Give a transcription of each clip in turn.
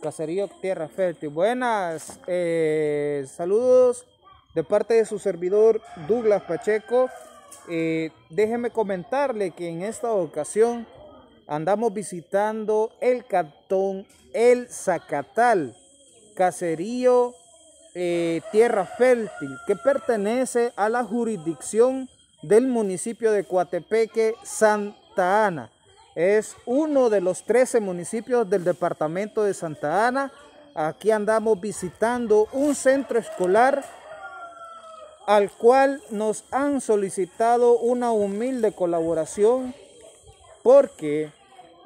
Caserío Tierra Fértil. Buenas, eh, saludos de parte de su servidor Douglas Pacheco. Eh, déjeme comentarle que en esta ocasión andamos visitando el cantón El Zacatal, caserío eh, Tierra Fértil, que pertenece a la jurisdicción del municipio de Coatepeque, Santa Ana. Es uno de los 13 municipios del departamento de Santa Ana. Aquí andamos visitando un centro escolar al cual nos han solicitado una humilde colaboración porque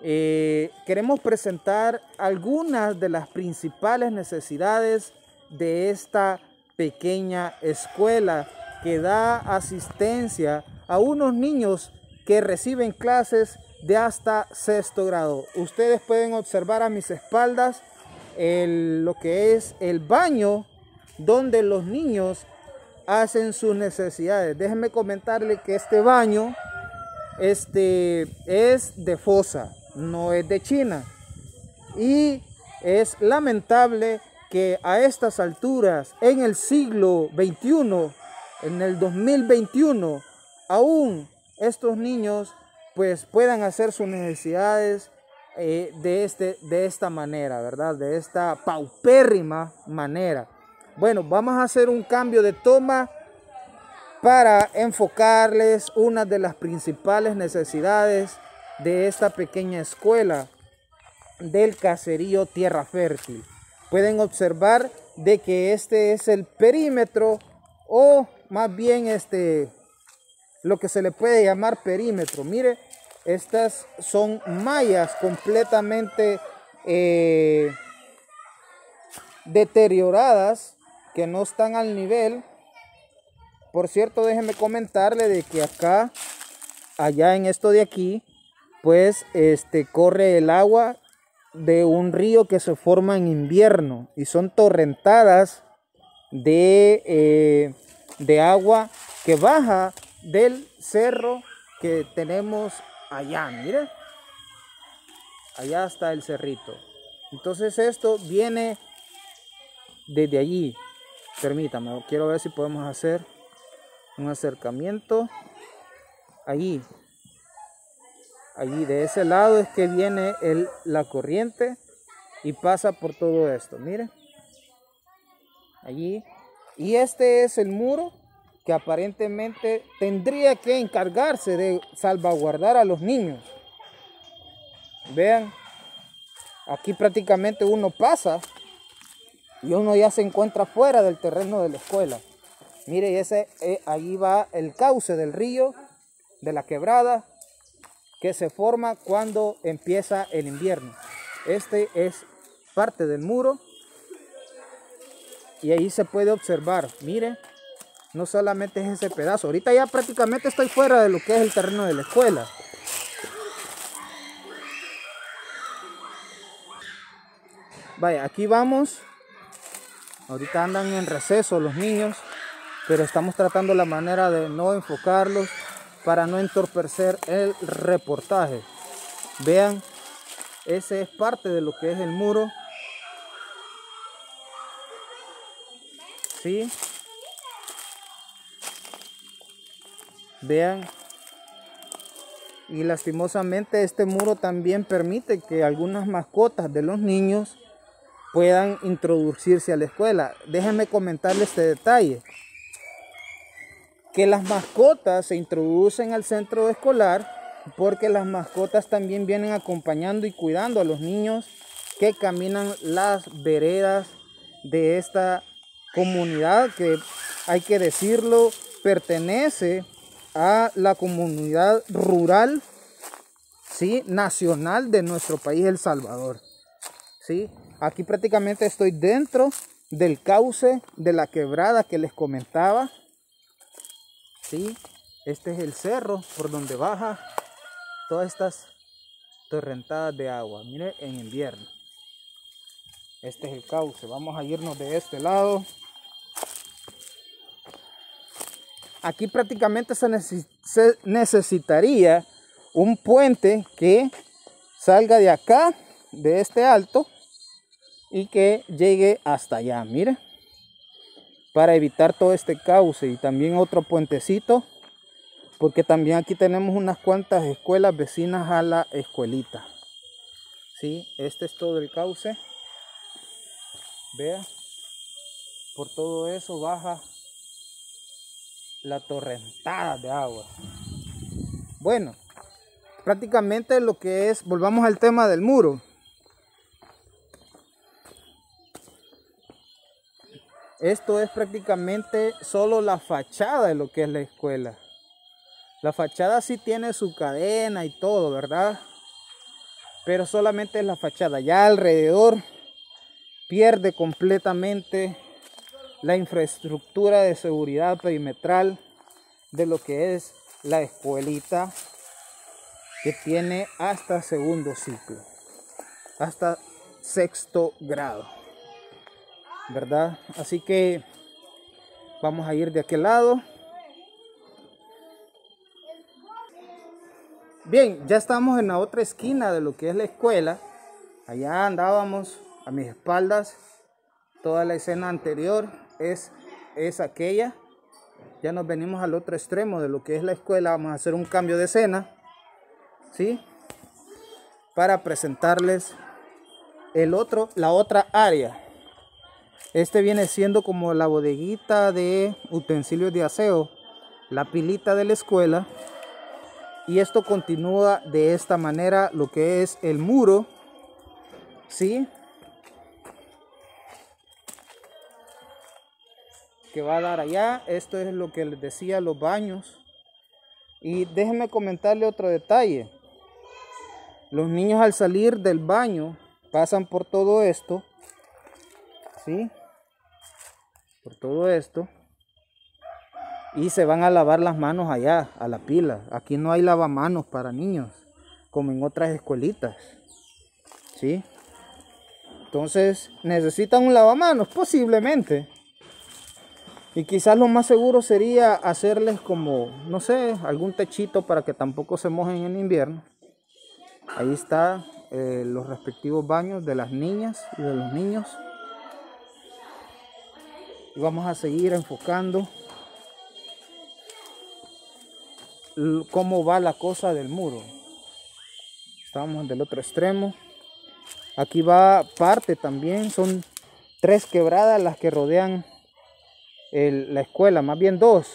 eh, queremos presentar algunas de las principales necesidades de esta pequeña escuela que da asistencia a unos niños que reciben clases de hasta sexto grado. Ustedes pueden observar a mis espaldas lo que es el baño donde los niños hacen sus necesidades. Déjenme comentarle que este baño este, es de fosa no es de China. Y es lamentable que a estas alturas, en el siglo XXI, en el 2021, aún estos niños pues puedan hacer sus necesidades eh, de, este, de esta manera, ¿verdad? De esta paupérrima manera. Bueno, vamos a hacer un cambio de toma para enfocarles una de las principales necesidades de esta pequeña escuela del caserío Tierra Fértil. Pueden observar de que este es el perímetro o más bien este lo que se le puede llamar perímetro. Mire, estas son mallas completamente eh, deterioradas que no están al nivel. Por cierto, déjenme comentarle de que acá, allá en esto de aquí, pues este corre el agua de un río que se forma en invierno y son torrentadas de, eh, de agua que baja del cerro que tenemos allá, mire. Allá está el cerrito. Entonces esto viene desde allí. Permítame, quiero ver si podemos hacer un acercamiento. Allí, Allí de ese lado es que viene el, la corriente y pasa por todo esto. Mire. Allí. Y este es el muro que aparentemente tendría que encargarse de salvaguardar a los niños. Vean. Aquí prácticamente uno pasa y uno ya se encuentra fuera del terreno de la escuela. Mire, ese, eh, ahí va el cauce del río, de la quebrada, que se forma cuando empieza el invierno. Este es parte del muro y ahí se puede observar, mire, no solamente es ese pedazo, ahorita ya prácticamente estoy fuera de lo que es el terreno de la escuela. Vaya, aquí vamos. Ahorita andan en receso los niños, pero estamos tratando la manera de no enfocarlos para no entorpecer el reportaje. Vean, ese es parte de lo que es el muro. ¿Sí? Vean. Y lastimosamente este muro también permite que algunas mascotas de los niños puedan introducirse a la escuela. Déjenme comentarles este detalle que las mascotas se introducen al centro escolar porque las mascotas también vienen acompañando y cuidando a los niños que caminan las veredas de esta comunidad que hay que decirlo pertenece a la comunidad rural ¿sí? nacional de nuestro país El Salvador ¿sí? aquí prácticamente estoy dentro del cauce de la quebrada que les comentaba ¿sí? Este es el cerro por donde baja todas estas torrentadas de agua. Mire, en invierno. Este es el cauce. Vamos a irnos de este lado. Aquí prácticamente se, necesitaría un puente que salga de acá de este alto y que llegue hasta allá, mire, para evitar todo este cauce y también otro puentecito, porque también aquí tenemos unas cuantas escuelas vecinas a la escuelita. Sí, este es todo el cauce. Vea, por todo eso baja la torrentada de agua. Bueno, prácticamente lo que es, volvamos al tema del muro. Esto es prácticamente solo la fachada de lo que es la escuela. La fachada sí tiene su cadena y todo, ¿verdad? Pero solamente es la fachada. Ya alrededor pierde completamente la infraestructura de seguridad perimetral de lo que es la escuelita que tiene hasta segundo ciclo, hasta sexto grado. ¿verdad? Así que vamos a ir de aquel lado. Bien, ya estamos en la otra esquina de lo que es la escuela. Allá andábamos a mis espaldas. Toda la escena anterior es, es aquella. Ya nos venimos al otro extremo de lo que es la escuela. Vamos a hacer un cambio de escena. ¿Sí? Para presentarles el otro, la otra área. Este viene siendo como la bodeguita de utensilios de aseo, la pilita de la escuela. Y esto continúa de esta manera lo que es el muro. ¿Sí? Que va a dar allá. Esto es lo que les decía, los baños. Y déjenme comentarle otro detalle. Los niños al salir del baño pasan por todo esto. ¿Sí? por todo esto y se van a lavar las manos allá a la pila. Aquí no hay lavamanos para niños como en otras escuelitas. ¿Sí? Entonces, ¿necesitan un lavamanos? Posiblemente. Y quizás lo más seguro sería hacerles como, no sé, algún techito para que tampoco se mojen en invierno. Ahí está eh, los respectivos baños de las niñas y de los niños. Y vamos a seguir enfocando cómo va la cosa del muro. Estamos del otro extremo. Aquí va parte también son tres quebradas las que rodean la escuela más bien dos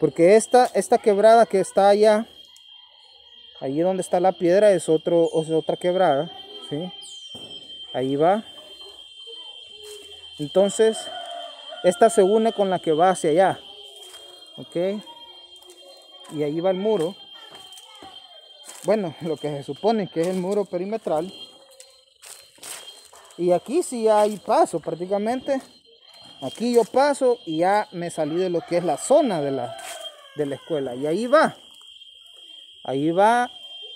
porque esta esta quebrada que está allá allí donde está la piedra es otro es otra quebrada ¿sí? ahí va entonces esta se une con la que va hacia allá. ¿Ok? Y ahí va el muro. Bueno, lo que se supone que es el muro perimetral. Y aquí sí hay paso prácticamente. Aquí yo paso y ya me salí de lo que es la zona de la, de la escuela. Y ahí va. Ahí va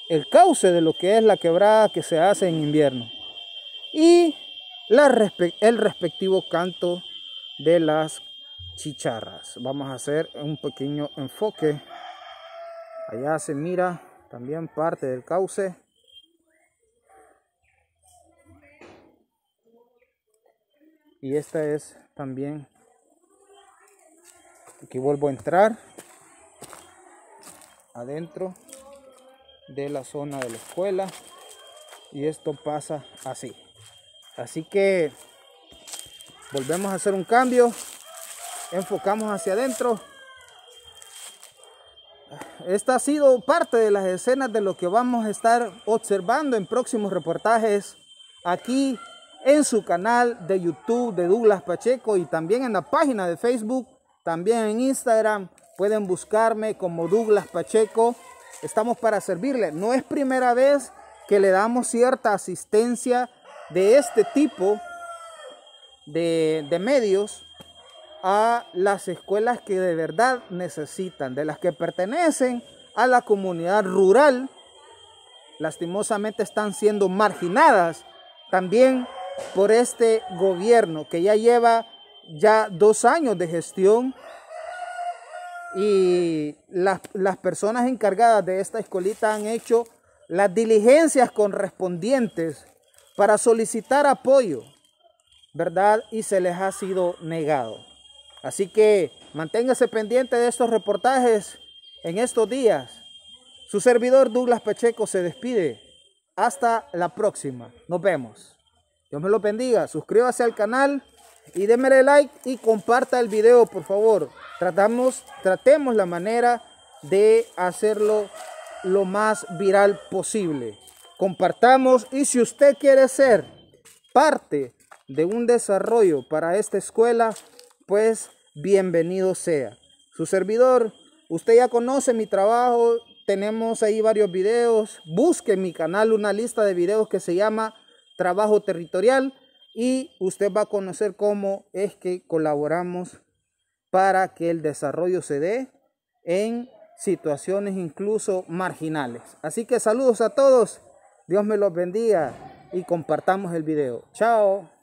el cauce de lo que es la quebrada que se hace en invierno. Y el respectivo canto de las chicharras. Vamos a hacer un pequeño enfoque. Allá se mira también parte del cauce. Y esta es también, aquí vuelvo a entrar adentro de la zona de la escuela. Y esto pasa así. Así que volvemos a hacer un cambio enfocamos hacia adentro esta ha sido parte de las escenas de lo que vamos a estar observando en próximos reportajes aquí en su canal de YouTube de Douglas Pacheco y también en la página de Facebook, también en Instagram. Pueden buscarme como Douglas Pacheco. Estamos para servirle. No es primera vez que le damos cierta asistencia de este tipo de, medios a las escuelas que de verdad necesitan, de las que pertenecen a la comunidad rural, lastimosamente están siendo marginadas también por este gobierno que ya lleva ya dos años de gestión y las, las personas encargadas de esta escuelita han hecho las diligencias correspondientes para solicitar apoyo, ¿verdad? Y se les ha sido negado. Así que manténgase pendiente de estos reportajes en estos días. Su servidor Douglas Pacheco se despide. Hasta la próxima. Nos vemos. Dios me lo bendiga. Suscríbase al canal y démele like y comparta el video, por favor. Tratamos, tratemos la manera de hacerlo lo más viral posible. Compartamos y si usted quiere ser parte de un desarrollo para esta escuela, pues bienvenido sea. Su servidor, usted ya conoce mi trabajo, tenemos ahí varios videos. Busque en mi canal una lista de videos que se llama Trabajo Territorial y usted va a conocer cómo es que colaboramos para que el desarrollo se dé en situaciones incluso marginales. Así que saludos a todos, Dios me los bendiga y compartamos el video. Chao.